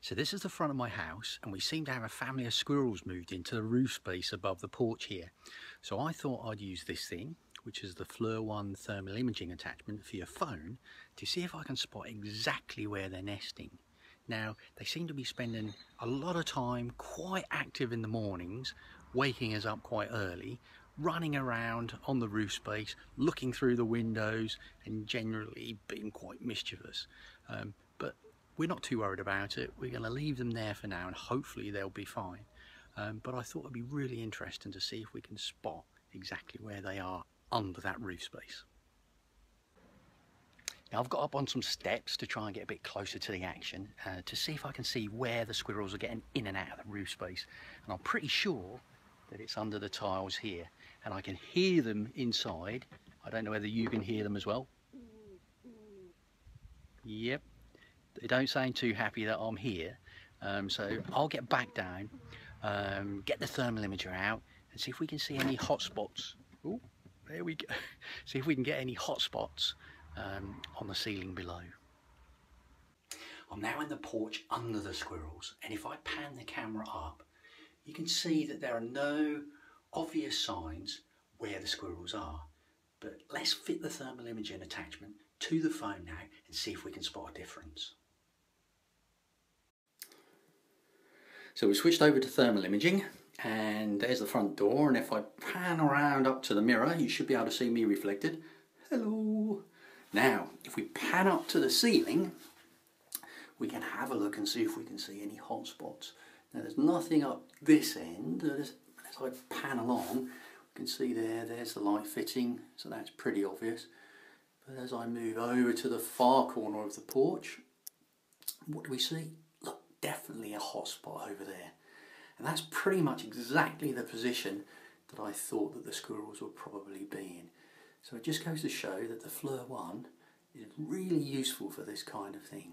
So this is the front of my house and we seem to have a family of squirrels moved into the roof space above the porch here. So I thought I'd use this thing, which is the FLIR One thermal imaging attachment for your phone, to see if I can spot exactly where they're nesting. Now, they seem to be spending a lot of time quite active in the mornings, waking us up quite early, running around on the roof space, looking through the windows and generally being quite mischievous. Um, but we're not too worried about it. We're going to leave them there for now and hopefully they'll be fine. Um, but I thought it'd be really interesting to see if we can spot exactly where they are under that roof space. Now I've got up on some steps to try and get a bit closer to the action uh, to see if I can see where the squirrels are getting in and out of the roof space. And I'm pretty sure that it's under the tiles here and I can hear them inside. I don't know whether you can hear them as well. Yep, they don't sound too happy that I'm here. Um, so I'll get back down, um, get the thermal imager out and see if we can see any hot spots. Ooh, there we go. see if we can get any hot spots um, on the ceiling below. I'm now in the porch under the squirrels and if I pan the camera up you can see that there are no obvious signs where the squirrels are. But let's fit the thermal imaging attachment to the phone now and see if we can spot a difference. So we switched over to thermal imaging and there's the front door and if I pan around up to the mirror you should be able to see me reflected. Hello! Now if we pan up to the ceiling we can have a look and see if we can see any hot spots. Now there's nothing up this end, as, I pan along we can see there, there's the light fitting so that's pretty obvious. But as I move over to the far corner of the porch, what do we see? Definitely a hot spot over there. And that's pretty much exactly the position that I thought that the squirrels would probably be in. So it just goes to show that the FLIR One is really useful for this kind of thing.